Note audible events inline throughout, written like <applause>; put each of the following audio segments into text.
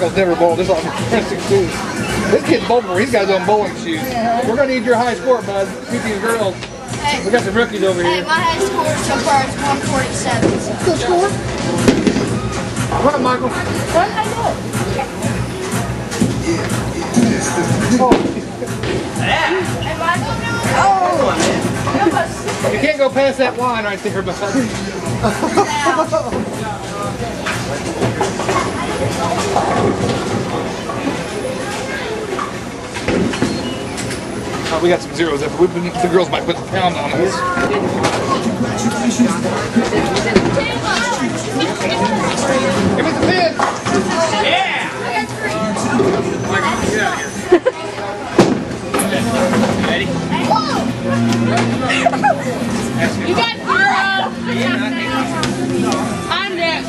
Michael's never bowled. This is pressing shoes. This kid's bowled before. He's got his own bowling shoes. We're gonna need your high score, bud. Beat these girls. Hey, We got some rookies over here. hey, here. my high score so far is 147. Good score. Come on, Michael. What I know? Oh, Hey, Michael. Oh! you can't go past that line right there, bud. <laughs> Oh, we got some zeros there, but we've been, the girls might put the pound on us. Give me the pin. I got three. Get out of here. Ready? <laughs> You got zero. I'm next.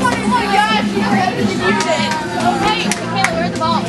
want my gosh, you're better than you did. Hey, Michaela, where are the balls?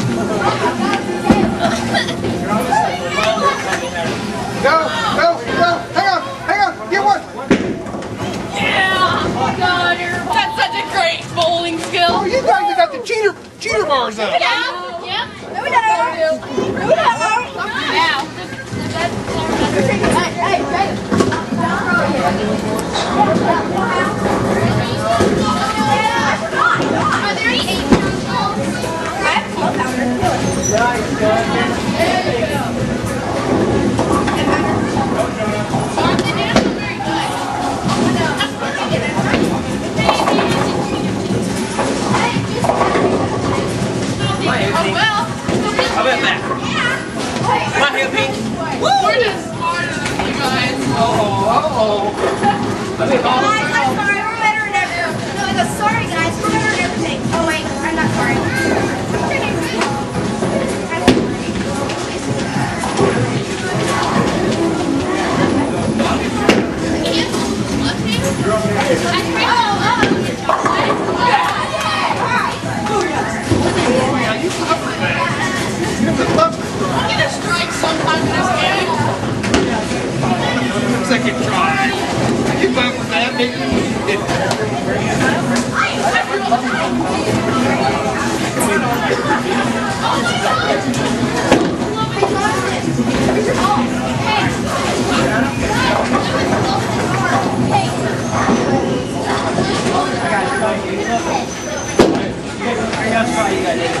cheater up. Yeah. Yep. No, we don't. No, we don't. Now. Hey, hey, hey. Are there any eight pound balls? I have twelve pounder. My Hair. We're just smarter than you guys. Guys, I'm sorry, big.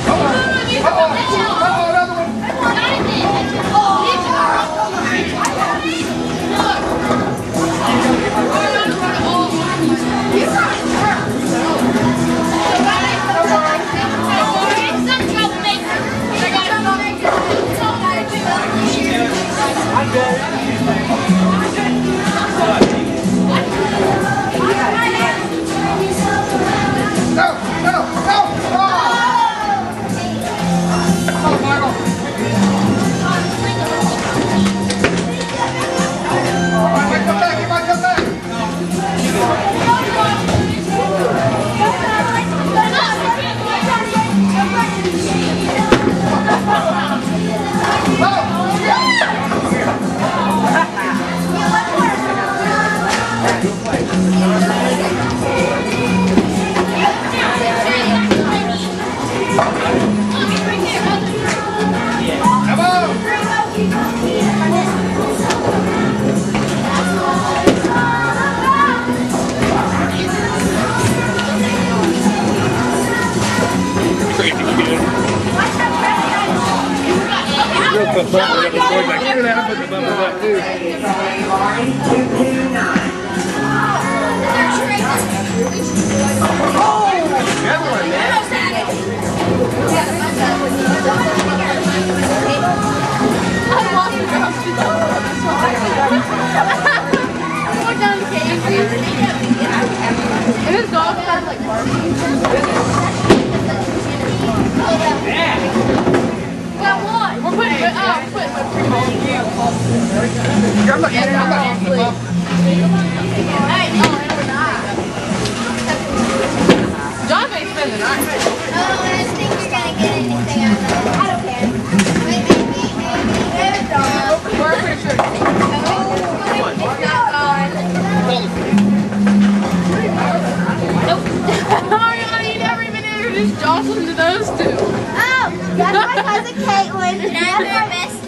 Oh, another one. I'm I'm. John I don't think you're going to get anything out of. I don't care. Maybe. We're pretty sure. Jocelyn to those two. Oh, that's my cousin Caitlin. <laughs> Another best.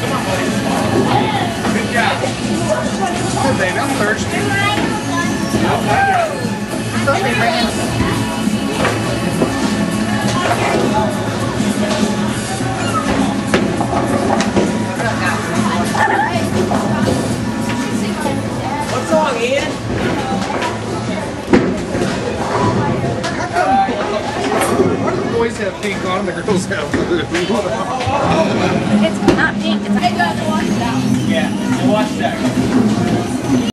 Come on, buddy. Good job. Good baby, I'm thirsty. Okay. It's okay. pink on, the girls have blue. it's not pink, it's like... Yeah, wash that.